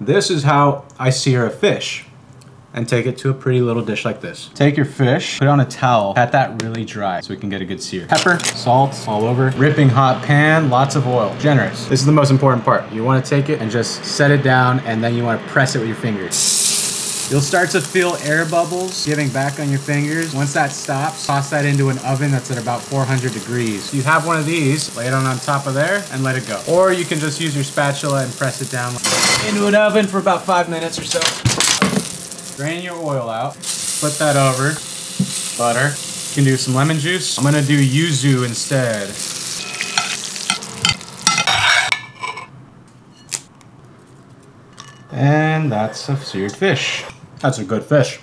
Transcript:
This is how I sear a fish and take it to a pretty little dish like this. Take your fish, put it on a towel, pat that really dry so we can get a good sear. Pepper, salt, all over. Ripping hot pan, lots of oil. Generous. This is the most important part. You wanna take it and just set it down and then you wanna press it with your fingers. You'll start to feel air bubbles giving back on your fingers. Once that stops, toss that into an oven that's at about 400 degrees. You have one of these, lay it on on top of there and let it go. Or you can just use your spatula and press it down into an oven for about five minutes or so. Drain your oil out, put that over, butter. You can do some lemon juice. I'm gonna do yuzu instead. And that's a seared fish. That's a good fish.